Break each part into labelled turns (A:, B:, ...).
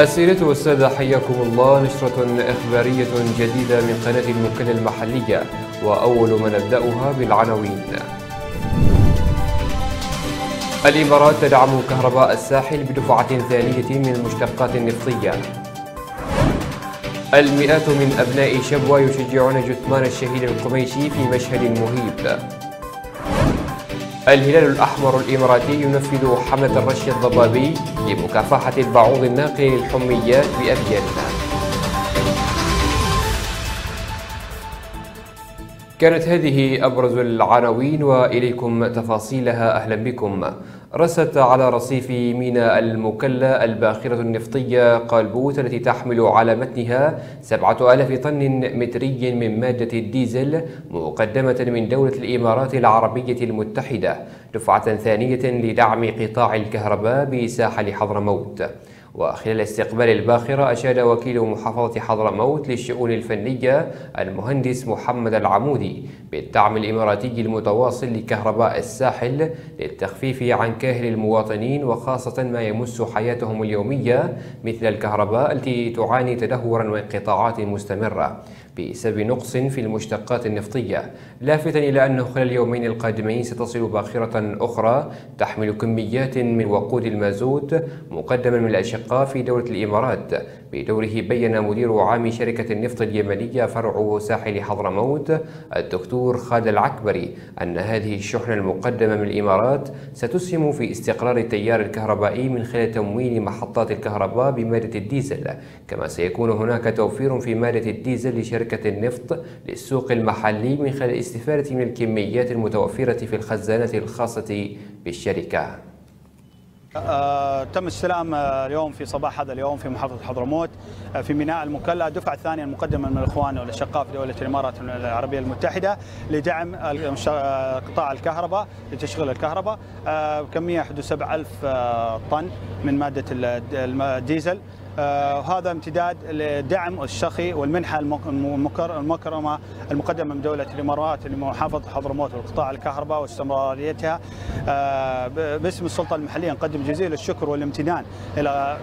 A: السيدة والسادة حياكم الله نشرة إخبارية جديدة من قناة المكلا المحلية وأول ما نبدأها بالعناوين. الإمارات تدعم كهرباء الساحل بدفعة ثانية من المشتقات النفطية. المئات من أبناء شبوة يشجعون جثمان الشهيد القميشي في مشهد مهيب. الهلال الأحمر الإماراتي ينفذ حملة الرش الضبابي لمكافحة البعوض الناقل للحميات بأبين كانت هذه أبرز العناوين وإليكم تفاصيلها. أهلا بكم. رست على رصيف ميناء المكلا الباخرة النفطية قالبوت التي تحمل على متنها 7000 طن متري من مادة الديزل مقدمة من دولة الإمارات العربية المتحدة دفعة ثانية لدعم قطاع الكهرباء بساحل حضرموت. وخلال استقبال الباخرة أشاد وكيل محافظة حضرموت للشؤون الفنية المهندس محمد العمودي بالدعم الإماراتي المتواصل لكهرباء الساحل للتخفيف عن كاهل المواطنين وخاصة ما يمس حياتهم اليومية مثل الكهرباء التي تعاني تدهورا وانقطاعات مستمرة. بسبب نقص في المشتقات النفطية. لافتا إلى أنه خلال اليومين القادمين ستصل باخرة أخرى تحمل كميات من وقود المازوت مقدما من الأشقاء في دولة الإمارات. بدوره بين مدير عام شركة النفط اليمنية فرع ساحل حضرموت الدكتور خالد العكبري أن هذه الشحنة المقدمة من الإمارات ستسهم في استقرار التيار الكهربائي من خلال تمويل محطات الكهرباء بمادة الديزل. كما سيكون هناك توفير في مادة الديزل لشركة النفط للسوق المحلي من خلال الاستفادة من الكميات المتوفرة في الخزانات الخاصة بالشركة.
B: آه، تم استلام آه، اليوم في صباح هذا اليوم في محافظة حضرموت آه، في ميناء المكلا الدفعه الثانية المقدمة من الإخوان والاشقاء في دولة الإمارات العربية المتحدة لدعم قطاع الكهرباء لتشغيل الكهرباء بكميه حدود 7000 طن من مادة الديزل. وهذا امتداد لدعم الشخي والمنحة المكرمة المقدمة من دولة الإمارات لمحافظة حضرموت والقطاع الكهرباء واستمراريتها. باسم السلطة المحلية نقدم جزيل الشكر والامتنان إلى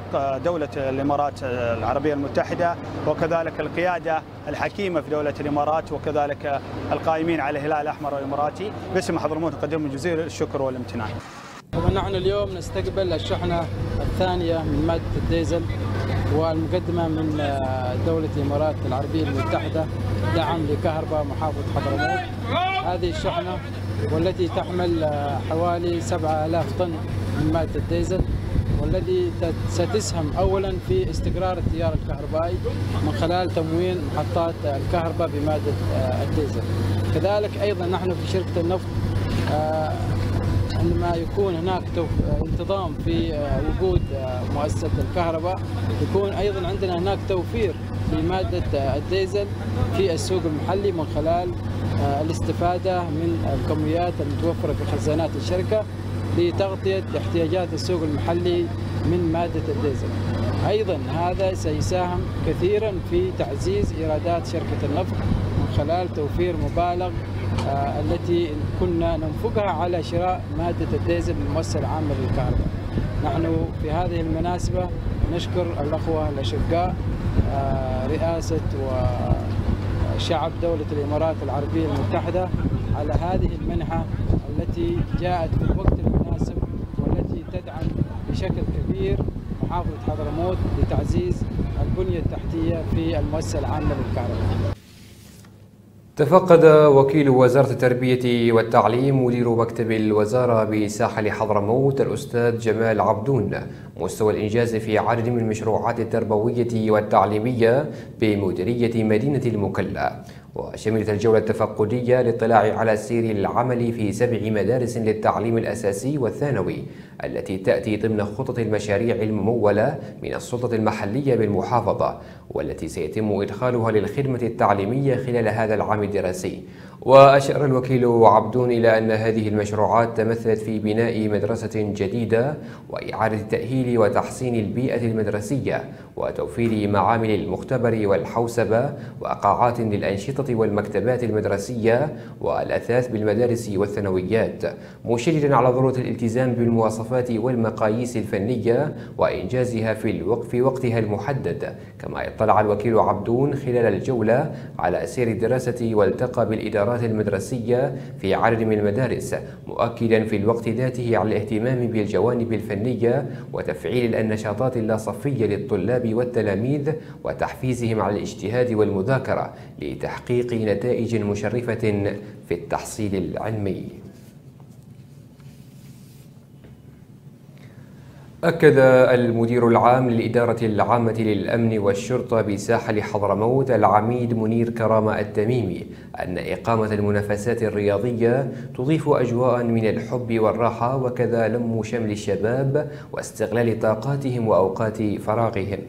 B: دولة الإمارات العربية المتحدة وكذلك القيادة الحكيمة في دولة الإمارات وكذلك القائمين على الهلال الاحمر الإماراتي. باسم حضرموت نقدم جزيل الشكر والامتنان.
C: نحن اليوم نستقبل الشحنة الثانية من مادة الديزل. والمقدمة من آه، دولة الإمارات العربية المتحدة دعم لكهرباء محافظة حضرموت هذه الشحنة والتي تحمل آه، حوالي 7000 طن من مادة الديزل والذي ستسهم اولا في استقرار التيار الكهربائي من خلال تموين محطات الكهرباء بمادة آه، الديزل. كذلك أيضا نحن في شركة النفط عندما يكون هناك انتظام في آه، وجود آه، مؤسسة الكهرباء يكون أيضا عندنا هناك توفير لمادة آه، الديزل في السوق المحلي من خلال الاستفادة من الكميات المتوفرة في خزانات الشركة لتغطية احتياجات السوق المحلي من مادة الديزل. أيضا هذا سيساهم كثيرا في تعزيز إيرادات شركة النفط من خلال توفير مبالغ التي كنا ننفقها على شراء مادة الديزل من المؤسسة العامة للكهرباء. نحن في هذه المناسبة نشكر الأخوة الأشقاء آه، رئاسة وشعب دولة الإمارات العربية المتحدة على هذه المنحة التي جاءت في الوقت المناسب والتي تدعم بشكل كبير محافظة حضرموت لتعزيز البنية التحتية في المؤسسة العامة للكهرباء.
A: تفقد وكيل وزارة التربية والتعليم مدير مكتب الوزارة بساحل حضرموت الأستاذ جمال عبدون مستوى الإنجاز في عدد من المشروعات التربوية والتعليمية بمديرية مدينة المكلا. وشملت الجولة التفقدية للاطلاع على سير العمل في سبع مدارس للتعليم الأساسي والثانوي. التي تأتي ضمن خطط المشاريع الممولة من السلطة المحلية بالمحافظة والتي سيتم إدخالها للخدمة التعليمية خلال هذا العام الدراسي. وأشار الوكيل عبدون إلى أن هذه المشروعات تمثلت في بناء مدرسة جديدة وإعادة تأهيل وتحسين البيئة المدرسية وتوفير معامل المختبر والحوسبة وقاعات للأنشطة والمكتبات المدرسية والأثاث بالمدارس والثانويات مشددا على ضرورة الالتزام بالمواصفات والمقاييس الفنية وإنجازها في الوقت في وقتها المحدد كما اطلع الوكيل عبدون خلال الجولة على سير الدراسة والتقى بالإدارات المدرسية في عدد من المدارس مؤكدا في الوقت ذاته على الاهتمام بالجوانب الفنية وتفعيل النشاطات اللاصفية للطلاب والتلاميذ وتحفيزهم على الاجتهاد والمذاكرة لتحقيق نتائج مشرفة في التحصيل العلمي. أكد المدير العام للإدارة العامة للأمن والشرطة بساحل حضرموت العميد منير كرامة التميمي أن إقامة المنافسات الرياضية تضيف أجواء من الحب والراحة وكذا لم شمل الشباب واستغلال طاقاتهم وأوقات فراغهم.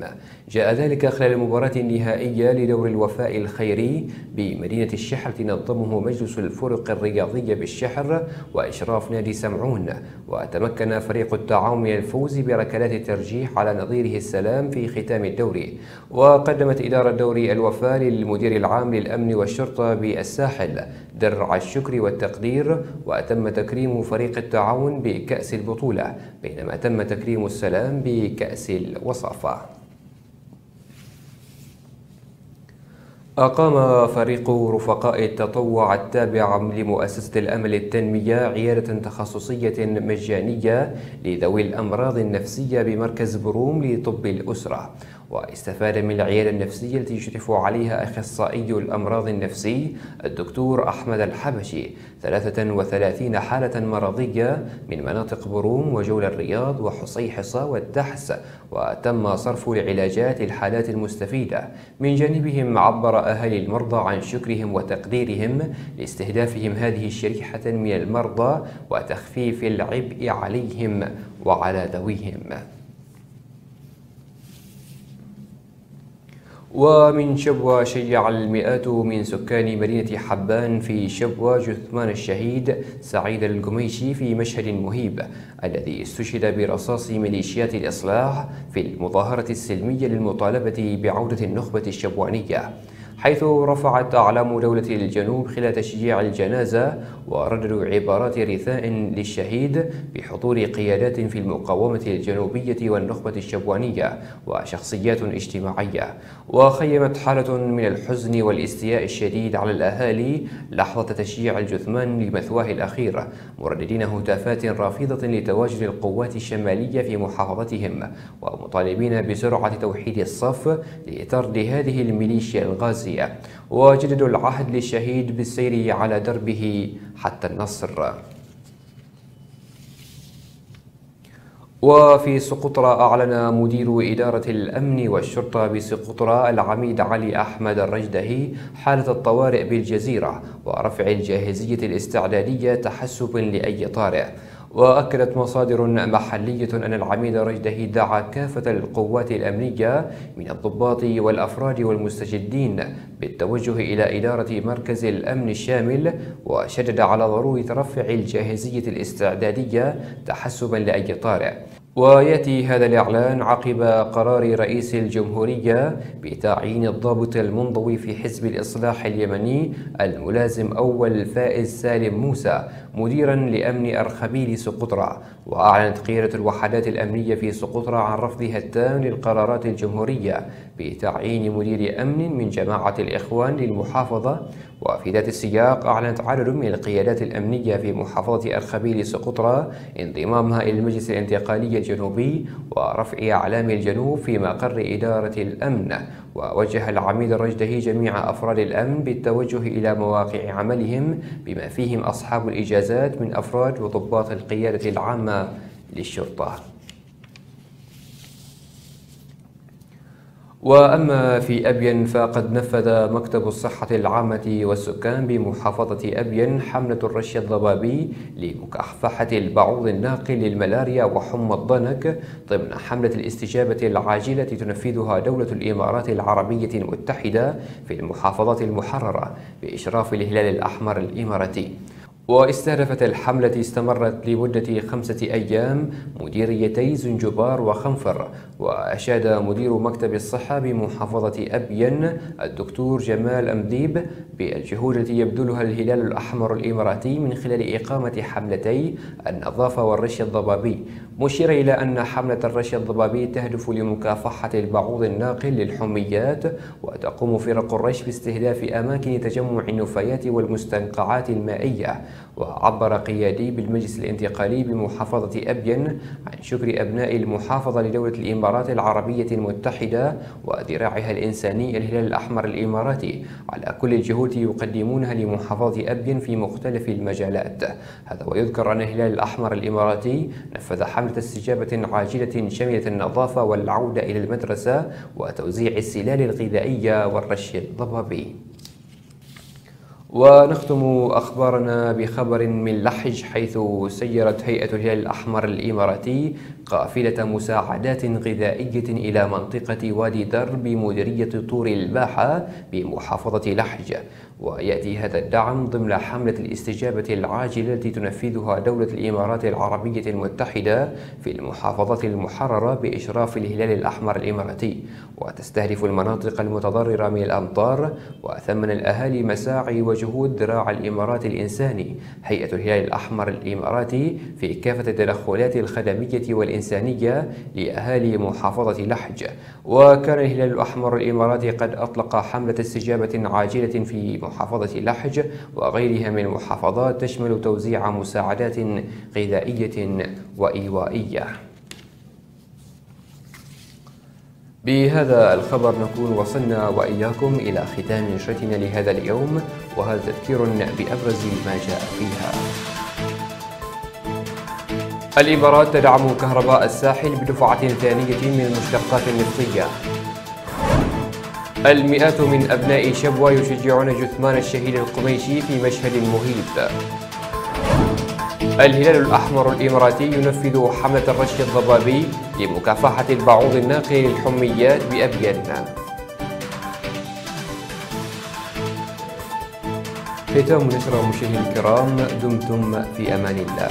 A: جاء ذلك خلال المباراة النهائية لدور الوفاء الخيري بمدينة الشحر تنظمه مجلس الفرق الرياضية بالشحر وإشراف نادي سمعون. وتمكن فريق التعاون من الفوز بركلات الترجيح على نظيره السلام في ختام الدوري. وقدمت إدارة دوري الوفاء للمدير العام للأمن والشرطة بالساحل درع الشكر والتقدير وتم تكريم فريق التعاون بكأس البطولة بينما تم تكريم السلام بكأس الوصافة أقام فريق رفقاء التطوع التابع لمؤسسة الأمل التنمية عيادة تخصصية مجانية لذوي الأمراض النفسية بمركز بروم لطب الأسرة. واستفاد من العيادة النفسية التي يشرف عليها أخصائي الأمراض النفسي الدكتور أحمد الحبشي 33 حالة مرضية من مناطق بروم وجول الرياض وحصيحصة والدحس وتم صرف العلاجات للحالات المستفيدة. من جانبهم عبر أهالي المرضى عن شكرهم وتقديرهم لاستهدافهم هذه الشريحة من المرضى وتخفيف العبء عليهم وعلى ذويهم. ومن شبوة شيع المئات من سكان مدينة حبان في شبوة جثمان الشهيد سعيد القميشي في مشهد مهيب الذي استشهد برصاص ميليشيات الإصلاح في المظاهرة السلمية للمطالبة بعودة النخبة الشبوانية. حيث رفعت أعلام دولة الجنوب خلال تشجيع الجنازة ورددوا عبارات رثاء للشهيد بحضور قيادات في المقاومة الجنوبية والنخبة الشبوانية وشخصيات اجتماعية. وخيمت حالة من الحزن والاستياء الشديد على الأهالي لحظة تشجيع الجثمان لمثواه الأخير مرددين هتافات رافضة لتواجد القوات الشمالية في محافظتهم ومطالبين بسرعة توحيد الصف لطرد هذه الميليشيا الغازية. السياسية وجددوا العهد للشهيد بالسير على دربه حتى النصر. وفي سقطرى أعلن مدير إدارة الأمن والشرطة بسقطرى العميد علي أحمد الرجدهي حالة الطوارئ بالجزيرة ورفع الجاهزية الاستعدادية تحسبا لأي طارئ. وأكدت مصادر محلية أن العميد رجده دعا كافة القوات الأمنية من الضباط والأفراد والمستجدين بالتوجه إلى إدارة مركز الأمن الشامل وشدد على ضرورة رفع الجاهزية الاستعدادية تحسبا لأي طارئ. ويأتي هذا الإعلان عقب قرار رئيس الجمهورية بتعيين الضابط المنضوي في حزب الإصلاح اليمني الملازم أول فائز سالم موسى مديرا لأمن أرخبيل سقطرى وأعلنت قيادة الوحدات الأمنية في سقطرى عن رفضها التام للقرارات الجمهورية بتعيين مدير أمن من جماعة الإخوان للمحافظة. وفي ذات السياق أعلنت عدد من القيادات الأمنية في محافظة أرخبيل سقطرى انضمامها إلى المجلس الانتقالي الجنوبي ورفع أعلام الجنوب في مقر إدارة الأمن. ووجه العميد الرجدهي جميع أفراد الأمن بالتوجه إلى مواقع عملهم بما فيهم أصحاب الإجازات من أفراد وضباط القيادة العامة للشرطة. وأما في أبين فقد نفذ مكتب الصحة العامة والسكان بمحافظة أبين حملة الرش الضبابي لمكافحة البعوض الناقل للملاريا وحمى الضنك ضمن حملة الاستجابة العاجلة تنفذها دولة الإمارات العربية المتحدة في المحافظات المحررة بإشراف الهلال الأحمر الإماراتي. واستهدفت الحملة استمرت لمدة خمسة أيام مديريتي زنجبار وخنفر وأشاد مدير مكتب الصحة بمحافظة أبين الدكتور جمال أمديب بالجهود التي يبذلها الهلال الأحمر الإماراتي من خلال إقامة حملتي النظافة والرش الضبابي مشيرا إلى أن حملة الرش الضبابي تهدف لمكافحة البعوض الناقل للحميات وتقوم فرق الرش باستهداف أماكن تجمع النفايات والمستنقعات المائية. وعبر قيادي بالمجلس الانتقالي بمحافظة أبين عن شكر أبناء المحافظة لدولة الإمارات العربية المتحدة وذراعها الإنساني الهلال الأحمر الإماراتي. على كل الجهود يقدمونها لمحافظة أبين في مختلف المجالات. هذا ويذكر أن الهلال الأحمر الإماراتي نفذ حملة استجابة عاجلة شملت النظافة والعودة إلى المدرسة وتوزيع السلال الغذائية والرش الضبابي. ونختم أخبارنا بخبر من لحج حيث سيرت هيئة الهلال الأحمر الإماراتي قافلة مساعدات غذائية إلى منطقة وادي درب بمديرية طور الباحة بمحافظة لحج. ويأتي هذا الدعم ضمن حملة الاستجابة العاجلة التي تنفذها دولة الإمارات العربية المتحدة في المحافظات المحررة بإشراف الهلال الأحمر الإماراتي. وتستهدف المناطق المتضررة من الأمطار وثمن الأهالي مساعي وجهود ذراع الإمارات الإنساني هيئة الهلال الأحمر الإماراتي في كافة التدخلات الخدمية والإنسانية لأهالي محافظة لحج. وكان الهلال الأحمر الإماراتي قد أطلق حملة استجابة عاجلة في محافظة لحج وغيرها من المحافظات تشمل توزيع مساعدات غذائية وإيوائية. بهذا الخبر نكون وصلنا وإياكم إلى ختام نشرتنا لهذا اليوم وهذا تذكير بأبرز ما جاء فيها. الإمارات تدعم كهرباء الساحل بدفعة ثانية من المشتقات النفطية المئات من أبناء شبوة يشجعون جثمان الشهيد القميشي في مشهد مهيب. الهلال الأحمر الإماراتي ينفذ حملة الرش الضبابي لمكافحة البعوض الناقل للحميات بأبين ختام نشرة مشاهدينا الكرام دمتم في أمان الله.